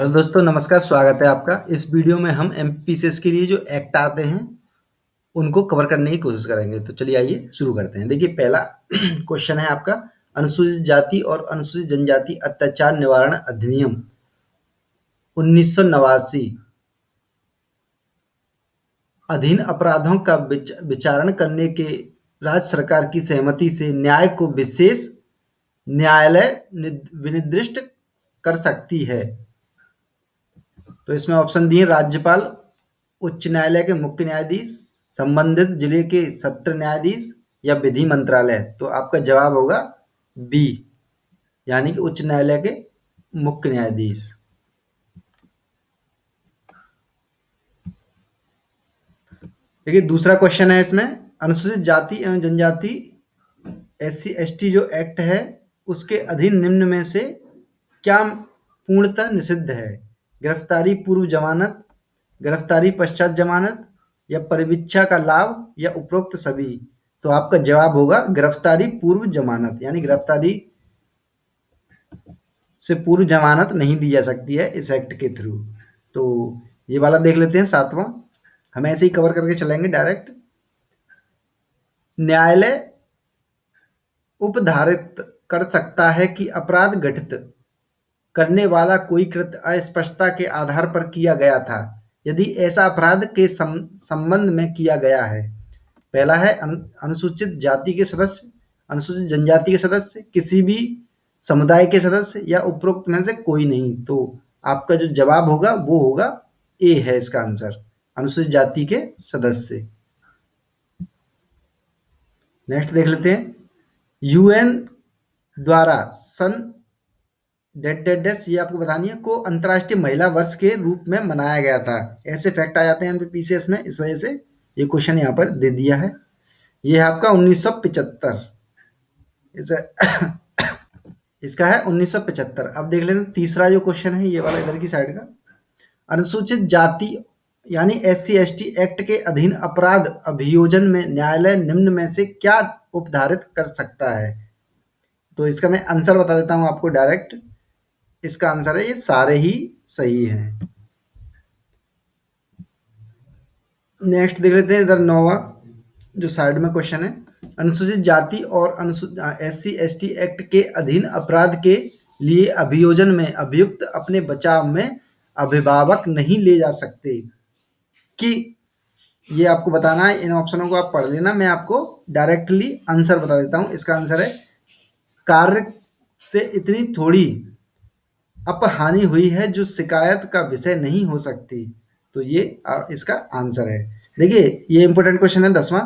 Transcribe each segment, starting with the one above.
Hello दोस्तों, नमस्कार, स्वागत है आपका। इस वीडियो में हम एम के लिए जो एक्ट आते हैं, उनको कवर करने की कोशिश करेंगे। तो चलिए आइए, शुरू करते हैं। देखिए, पहला क्वेश्चन है आपका, अनुसूचित जाति और अनुसूचित जनजाति अत्याचार निवारण अधिनियम, उन्नीस सौ नवासी। अधीन अपराधों का विचारण करने के राज्य सरकार की सहमति से न्याय को विशेष न्यायालय विनिर्दिष्ट कर सकती है। तो इसमें ऑप्शन दिए राज्यपाल, उच्च न्यायालय के मुख्य न्यायाधीश, संबंधित ज़िले के सत्र न्यायाधीश या विधि मंत्रालय। तो आपका जवाब होगा बी, यानी कि उच्च न्यायालय के मुख्य न्यायाधीश। देखिए, दूसरा क्वेश्चन है इसमें। अनुसूचित जाति एवं जनजाति एस सी जो एक्ट है, उसके अधीन निम्न में से क्या पूर्णतः निषिद्ध है? गिरफ्तारी पूर्व जमानत, गिरफ्तारी पश्चात जमानत, या परिवीक्षा का लाभ या उपरोक्त सभी। तो आपका जवाब होगा गिरफ्तारी पूर्व जमानत, यानी गिरफ्तारी से पूर्व जमानत नहीं दी जा सकती है इस एक्ट के थ्रू। तो ये वाला देख लेते हैं सातवां। हम ऐसे ही कवर करके चलेंगे डायरेक्ट न्यायालय उपधारित कर सकता है कि अपराध घटित करने वाला कोई कृत्य अस्पष्टता के आधार पर किया गया था, यदि ऐसा अपराध के संबंध में किया गया है। पहला है अनुसूचित जाति के सदस्य, अनुसूचित जनजाति के सदस्य, किसी भी समुदाय के सदस्य या उपरोक्त में से कोई नहीं। तो आपका जो जवाब होगा, वो होगा ए है इसका आंसर, अनुसूचित जाति के सदस्य। नेक्स्ट देख लेते हैं। यूएन द्वारा सन डेड डेड डेस ये आपको बतानी है, को अंतर्राष्ट्रीय महिला वर्ष के रूप में मनाया गया था। ऐसे फैक्ट आ जाते हैं एमपीसीएस में, इस वजह से ये क्वेश्चन यहाँ पर दे दिया है। ये है आपका उन्नीस इसका है उन्नीस सौ पिचहत्तर। अब देख लेते हैं, तीसरा जो क्वेश्चन है, ये वाला इधर की साइड का। अनुसूचित जाति, यानी एस सी एक्ट के अधीन अपराध अभियोजन में न्यायालय निम्न में से क्या उपधारित कर सकता है? तो इसका मैं आंसर बता देता हूँ आपको डायरेक्ट इसका आंसर है, ये सारे ही सही हैं। नेक्स्ट देख लेते हैं इधर नोवा, जो साइड में क्वेश्चन है। अनुसूचित जाति और अनुसूचित एस सी एक्ट के अधीन अपराध के लिए अभियोजन में अभियुक्त अपने बचाव में अभिभावक नहीं ले जा सकते। कि ये आपको बताना है, इन ऑप्शनों को आप पढ़ लेना, मैं आपको डायरेक्टली आंसर बता देता हूँ। इसका आंसर है, कार्य से इतनी थोड़ी अपहानि हुई है जो शिकायत का विषय नहीं हो सकती। तो ये इसका आंसर है। देखिए, ये इंपॉर्टेंट क्वेश्चन है दसवां।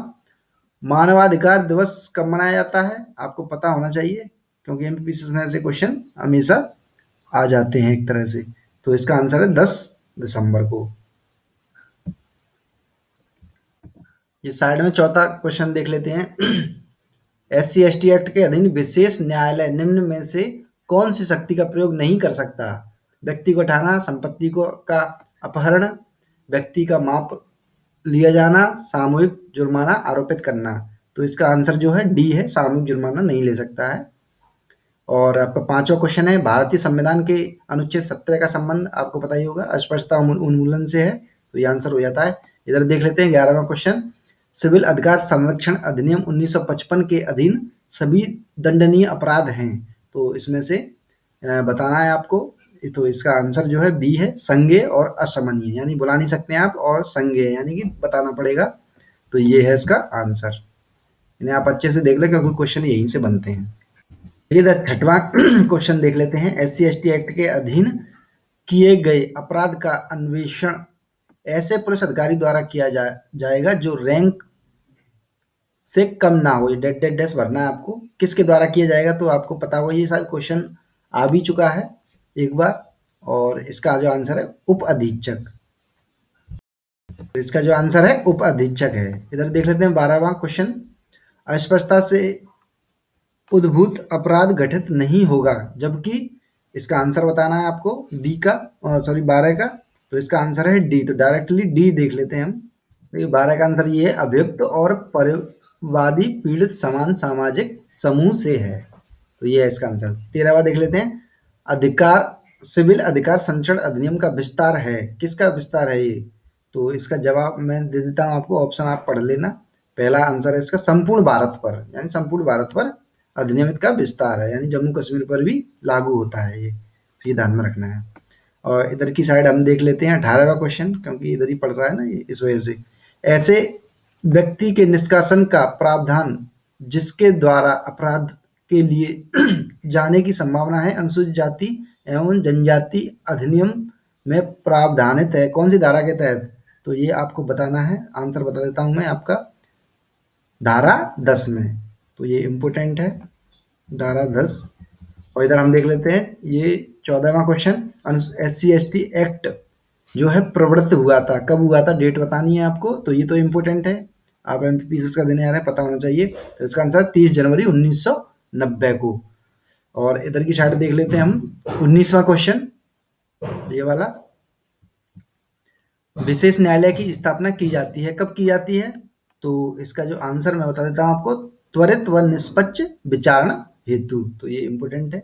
मानवाधिकार दिवस कब मनाया जाता है? आपको पता होना चाहिए, क्योंकि एम से क्वेश्चन हमेशा आ जाते हैं एक तरह से। तो इसका आंसर है दस दिसंबर को। ये साइड में चौथा क्वेश्चन देख लेते हैं। एस सी एक्ट के अधीन विशेष न्यायालय निम्न में से कौन सी शक्ति का प्रयोग नहीं कर सकता? व्यक्ति को उठाना, संपत्ति को का अपहरण, व्यक्ति का माप लिया जाना, सामूहिक जुर्माना आरोपित करना। तो इसका आंसर जो है डी है, सामूहिक जुर्माना नहीं ले सकता है। और आपका पांचवा क्वेश्चन है, भारतीय संविधान के अनुच्छेद सत्रह का संबंध, आपको पता ही होगा, अस्पष्टता उन्मूलन से है। तो ये आंसर हो जाता है। इधर देख लेते हैं, ग्यारहवा क्वेश्चन सिविल अधिकार संरक्षण अधिनियम 1955 के अधीन सभी दंडनीय अपराध हैं। तो इसमें से बताना है आपको तो इसका आंसर जो है बी है संज्ञ और असमनीय। यानी बुला नहीं सकते आप और संज्ञ यानी कि बताना पड़ेगा। तो ये है इसका आंसर। इन्हें आप अच्छे से देख लें क्योंकि क्वेश्चन यहीं से बनते हैं। छठवा क्वेश्चन देख लेते हैं। एस सी एक्ट के अधीन किए गए अपराध का अन्वेषण ऐसे पुलिस अधिकारी द्वारा किया जा, जाएगा जो रैंक से कम ना हो। डेड डेड, डेस भरना है आपको। किसके द्वारा किया जाएगा तो आपको पता होगा, ये शायद क्वेश्चन आ भी चुका है एक बार। और इसका जो आंसर है, उप अधीक्षक। इसका जो आंसर है, उप अधीक्षक है। इधर देख लेते हैं बारहवा क्वेश्चन अस्पष्टता से उद्भूत अपराध घटित नहीं होगा, जबकि इसका आंसर बताना है आपको डी का सॉरी बारह का। तो इसका आंसर है डी तो डायरेक्टली डी देख लेते हैं हम। देखिए बारह का आंसर ये है, अभियुक्त और परिवादी पीड़ित समान सामाजिक समूह से है। तो ये है इसका आंसर। तेरहवा देख लेते हैं। अधिकार, सिविल अधिकार संरक्षण अधिनियम का विस्तार है। किसका विस्तार है ये? तो इसका जवाब मैं दे देता हूँ आपको, ऑप्शन आप पढ़ लेना। पहला आंसर है इसका संपूर्ण भारत पर, यानी संपूर्ण भारत पर अधिनियमित का विस्तार है, यानी जम्मू कश्मीर पर भी लागू होता है ये। ये ध्यान में रखना है। और इधर की साइड हम देख लेते हैं अठारहवा क्वेश्चन क्योंकि इधर ही पढ़ रहा है ना ये, इस वजह से। ऐसे व्यक्ति के निष्कासन का प्रावधान जिसके द्वारा अपराध के लिए जाने की संभावना है, अनुसूचित जाति एवं जनजाति अधिनियम में प्रावधानित है। कौन सी धारा के तहत? तो ये आपको बताना है। आंसर बता देता हूँ मैं आपका। धारा दस में। तो ये इम्पोर्टेंट है। धारा दस। और इधर हम देख लेते हैं। ये चौदहवा question S C S T act जो है प्रवृत्त हुआ था। कब हुआ था? डेट बतानी है आपको। तो ये तो इम्पोर्टेंट है। आप एम पी का देने आ रहे हैं, पता होना चाहिए। तो इसका आंसर तीस जनवरी उन्नीस सौ नब्बे को। और इधर की साइड देख लेते हैं हम। उन्नीसवा क्वेश्चन ये वाला। विशेष न्यायालय की स्थापना की जाती है। कब की जाती है? तो इसका जो आंसर मैं बता देता हूँ आपको, त्वरित व निष्पक्ष विचारण हेतु। तो ये इंपोर्टेंट है।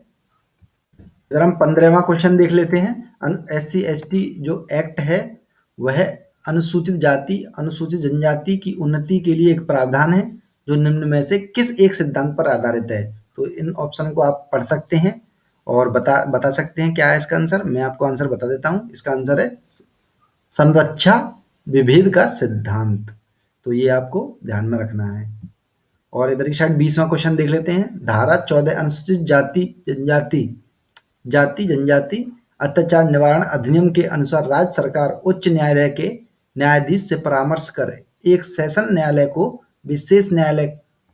अगर हम पंद्रहवा क्वेश्चन देख लेते हैं। एस सी जो एक्ट है, वह अनुसूचित जाति, अनुसूचित जनजाति की उन्नति के लिए एक प्रावधान है, जो निम्न में से किस एक सिद्धांत पर आधारित है? तो इन ऑप्शन को आप पढ़ सकते हैं और बता बता सकते हैं क्या है इसका आंसर मैं आपको आंसर बता देता हूँ। इसका आंसर है संरक्षा विभेद का सिद्धांत। तो ये आपको ध्यान में रखना है। और इधर की साइड बीसवा क्वेश्चन देख लेते हैं। धारा चौदह, अनुसूचित जाति, जनजाति जाति, जनजाति, अत्याचार निवारण अधिनियम के अनुसार राज्य सरकार उच्च न्यायालय के न्यायाधीश से परामर्श कर। एक सेशन न्यायालय को विशेष न्यायालय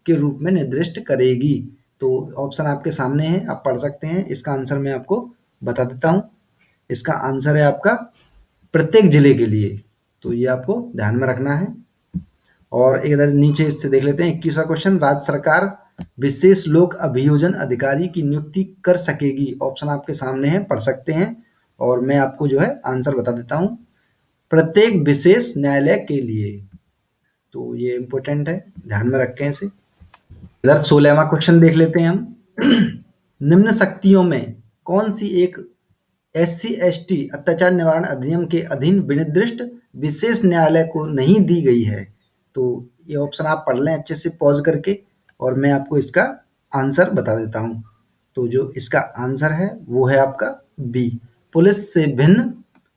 के रूप में निर्दिष्ट करेगी। तो ऑप्शन आपके सामने है, आप पढ़ सकते हैं। इसका आंसर मैं आपको बता देता हूँ। इसका आंसर है आपका प्रत्येक ज़िले के लिए। तो ये आपको ध्यान में रखना है। और इधर नीचे इससे देख लेते हैं, इक्कीसवा क्वेश्चन, राज्य सरकार विशेष लोक अभियोजन अधिकारी की नियुक्ति कर सकेगी। ऑप्शन आपके सामने है, पढ़ सकते हैं। और मैं आपको जो है आंसर बता देता हूँ। प्रत्येक विशेष न्यायालय के लिए। तो ये इंपॉर्टेंट है, ध्यान में रखें इसे। इधर सोलहवा क्वेश्चन देख लेते हैं हम। निम्न शक्तियों में कौन सी एक एस सी एस टी अत्याचार निवारण अधिनियम के अधीन विनिर्दिष्ट विशेष न्यायालय को नहीं दी गई है? तो ये ऑप्शन आप पढ़ लें अच्छे से पॉज करके, और मैं आपको इसका आंसर बता देता हूँ। तो जो इसका आंसर है, वो है आपका बी पुलिस से भिन्न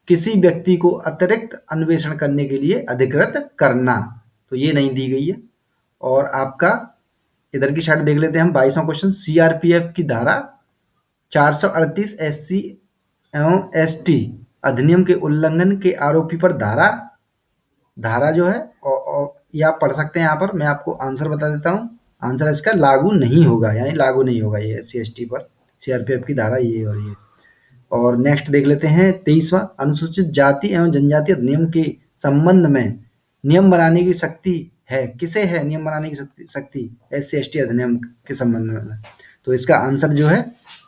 किसी व्यक्ति को अतिरिक्त अन्वेषण करने के लिए अधिकृत करना। तो ये नहीं दी गई है। और आपका इधर की साइड देख लेते हैं हम बाईसवा क्वेश्चन सीआरपीएफ की धारा 438 एससी एवं एसटी अधिनियम के उल्लंघन के आरोपी पर धारा। धारा जो है और, और ये आप पढ़ सकते हैं यहाँ पर मैं आपको आंसर बता देता हूँ। आंसर इसका लागू नहीं होगा यानी लागू नहीं होगा ये एस सी पर। सीआरपीएफ की धारा ये और ये। और नेक्स्ट देख लेते हैं तेईसवा, अनुसूचित जाति एवं जनजाति अधिनियम के संबंध में नियम बनाने की शक्ति है। किसे है नियम बनाने की शक्ति एस सी, एस टी अधिनियम के संबंध में। तो इसका आंसर जो है,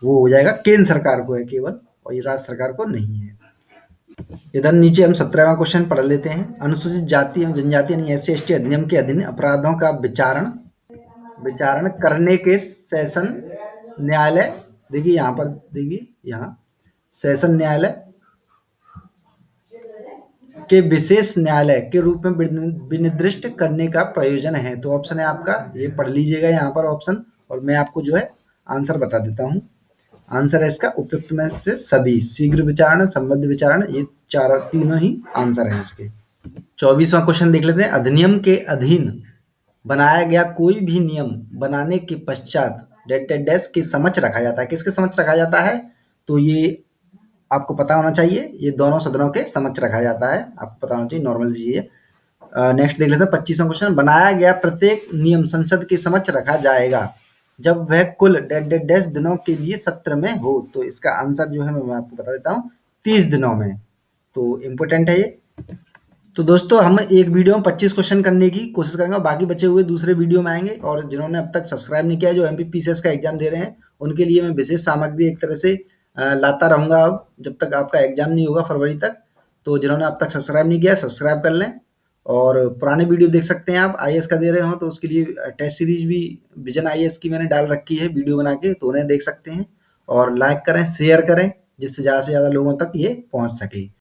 वो हो जाएगा केंद्र सरकार को है केवल और ये राज्य सरकार को नहीं है। इधर नीचे हम सत्रहवा क्वेश्चन पढ़ लेते हैं। अनुसूचित जाति एवं जनजाति यानी एस सी, एस टी अधिनियम के अधीन अपराधों का विचारण विचारण करने के सेशन न्यायालय, देखिए यहाँ पर, देखिए यहाँ सेशन न्यायालय के विशेष न्यायालय के रूप में विनिर्दिष्ट करने का प्रयोजन है। तो ऑप्शन है आपका, ये पढ़ लीजिएगा यहाँ पर ऑप्शन और मैं आपको जो है आंसर बता देता हूँ। आंसर है इसका, उपयुक्त में से सभी, शीघ्र विचारण, संबद्ध विचारण, ये चार, तीनों ही आंसर है इसके। चौबीसवा क्वेश्चन देख लेते हैं। अधिनियम के अधीन बनाया गया कोई भी नियम बनाने के पश्चात डेट के समझ रखा जाता है। किसके समझ रखा जाता है? तो ये आपको पता होना चाहिए, ये दोनों सदनों के समक्ष रखा जाता है। आपको पता होना चाहिए नॉर्मल चीज़ नेक्स्ट देख लेते हैं, पच्चीसवा क्वेश्चन बनाया गया प्रत्येक नियम संसद के समक्ष रखा जाएगा। जब वह कुल डेड डेड डैश दिनों के लिए सत्र में हो तो इसका आंसर जो है, मैं आपको बता देता हूँ, तीस दिनों में। तो इम्पोर्टेंट है ये। तो दोस्तों, हम एक वीडियो में पच्चीस क्वेश्चन करने की कोशिश करेंगे बाकी बचे हुए दूसरे वीडियो में आएँगे। और जिन्होंने अब तक सब्सक्राइब नहीं किया, जो एम का एग्ज़ाम दे रहे हैं, उनके लिए मैं विशेष सामग्री एक तरह से लाता रहूँगा अब, जब तक आपका एग्ज़ाम नहीं होगा फरवरी तक तो जिन्होंने अब तक सब्सक्राइब नहीं किया सब्सक्राइब कर लें। और पुराने वीडियो देख सकते हैं आप आई का दे रहे हो तो उसके लिए टेस्ट सीरीज़ भी विजन आई की मैंने डाल रखी है वीडियो बना के तो उन्हें देख सकते हैं। और लाइक करें शेयर करें, जिससे ज़्यादा से ज़्यादा लोगों तक ये पहुँच सके।